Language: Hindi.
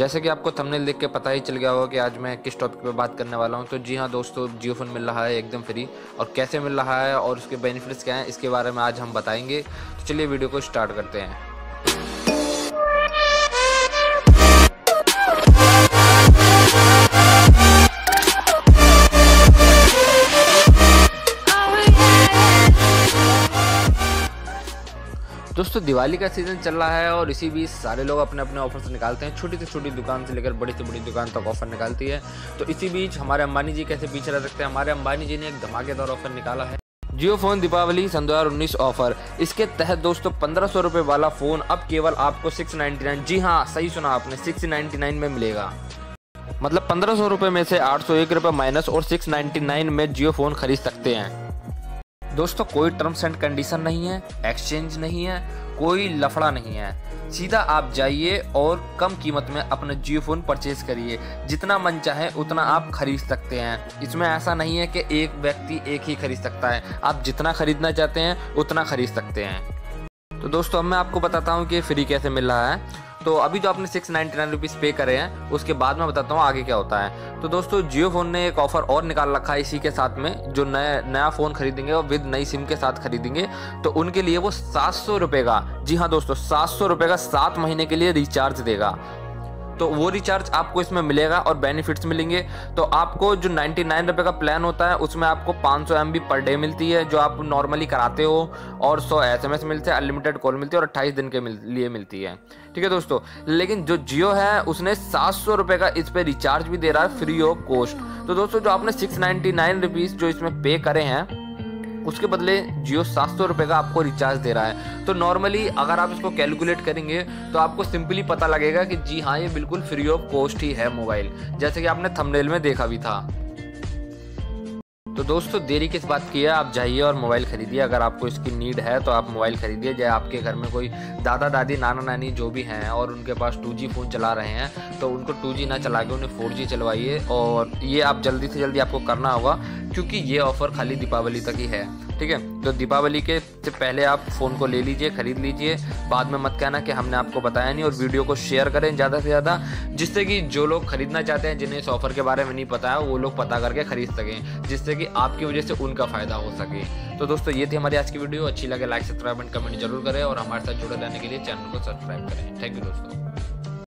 जैसे कि आपको थंबनेल देख के पता ही चल गया होगा कि आज मैं किस टॉपिक पे बात करने वाला हूँ। तो जी हाँ दोस्तों जियो फ़ोन मिल रहा है एकदम फ्री और कैसे मिल रहा है और उसके बेनिफिट्स क्या हैं, इसके बारे में आज हम बताएँगे। तो चलिए वीडियो को स्टार्ट करते हैं। दोस्तों, दिवाली का सीज़न चल रहा है और इसी बीच सारे लोग अपने अपने ऑफर्स निकालते हैं। छोटी से छोटी दुकान से लेकर बड़ी से बड़ी दुकान तक ऑफ़र निकालती है। तो इसी बीच हमारे अंबानी जी कैसे पीछे रह सकते हैं? हमारे अंबानी जी ने एक धमाकेदार ऑफ़र निकाला है। जियो फ़ोन दीपावली, सन दो ऑफ़र इसके तहत दोस्तों, पंद्रह सौ वाला फ़ोन अब केवल आपको सिक्स नाइन्टी नाइन जी हाँ सही सुना आपने सिक्स नाइन्टी नाइन में मिलेगा। मतलब पंद्रह सौ में से आठ सौ एक माइनस और सिक्स नाइन्टी नाइन में जियो फ़ोन खरीद सकते हैं। दोस्तों, कोई टर्म्स एंड कंडीशन नहीं है एक्सचेंज नहीं है, कोई लफड़ा नहीं है। सीधा आप जाइए और कम कीमत में अपना जियो फ़ोन परचेज करिए। जितना मन चाहे उतना आप खरीद सकते हैं। इसमें ऐसा नहीं है कि एक व्यक्ति एक ही खरीद सकता है। आप जितना खरीदना चाहते हैं, उतना खरीद सकते हैं। तो दोस्तों, अब मैं आपको बताता हूँ कि फ्री कैसे मिल रहा है। तो अभी जो आपने सिक्स नाइन्टी नाइन रुपीज़ पे करे हैं, उसके बाद मैं बताता हूँ आगे क्या होता है। तो दोस्तों जियो फ़ोन ने एक ऑफ़र और निकाल रखा है इसी के साथ में, जो नया नया फ़ोन खरीदेंगे और विद नई सिम के साथ खरीदेंगे। तो उनके लिए वो सात सौ रुपये का, जी हाँ दोस्तों, सात सौ रुपये का सात महीने के लिए रिचार्ज देगा। तो वो रिचार्ज आपको इसमें मिलेगा और बेनिफिट्स मिलेंगे। तो आपको जो नाइन्टी नाइन रुपये का प्लान होता है उसमें आपको पाँच सौ एम बी पर डे मिलती है जो आप नॉर्मली कराते हो और सौ एस एम एस मिलते हैं अनलिमिटेड कॉल मिलती है और अट्ठाईस दिन के मिल, लिए मिलती है। ठीक है दोस्तों? लेकिन जो जियो है उसने सात सौ रुपये का इस पर रिचार्ज भी दे रहा है फ्री ऑफ़ कॉस्ट तो दोस्तों जो आपने सिक्स नाइन्टी नाइन रुपीज़ जो इसमें पे करे हैं उसके बदले जियो सात सौ रुपये का आपको रिचार्ज दे रहा है। तो नॉर्मली अगर आप इसको कैलकुलेट करेंगे तो आपको सिंपली पता लगेगा कि जी हाँ ये बिल्कुल फ्री ऑफ़ कॉस्ट ही है मोबाइल जैसे कि आपने थंबनेल में देखा भी था। तो दोस्तों, देरी किस बात की है? आप जाइए और मोबाइल खरीदिए। अगर आपको इसकी नीड है तो आप मोबाइल खरीदिए। चाहे आपके घर में कोई दादा, दादी, नाना, नानी जो भी हैं और उनके पास 2G फ़ोन चला रहे हैं तो उनको 2G ना चला के उन्हें 4G चलवाइए। और ये आप जल्दी से जल्दी आपको करना होगा। क्योंकि ये ऑफ़र खाली दीपावली तक ही है, ठीक है? तो दीपावली के से पहले आप फ़ोन को ले लीजिए, ख़रीद लीजिए, बाद में मत कहना कि हमने आपको बताया नहीं और वीडियो को शेयर करें ज़्यादा से ज़्यादा, जिससे कि जो लोग खरीदना चाहते हैं, जिन्हें इस ऑफ़र के बारे में नहीं पता है, वो लोग पता करके खरीद सकें, जिससे कि आपकी वजह से उनका फ़ायदा हो सके। तो दोस्तों, ये थी हमारी आज की वीडियो अच्छी लगे लाइक सब्सक्राइब एंड कमेंट ज़रूर करें और हमारे साथ जुड़े रहने के लिए चैनल को सब्सक्राइब करें। थैंक यू दोस्तों।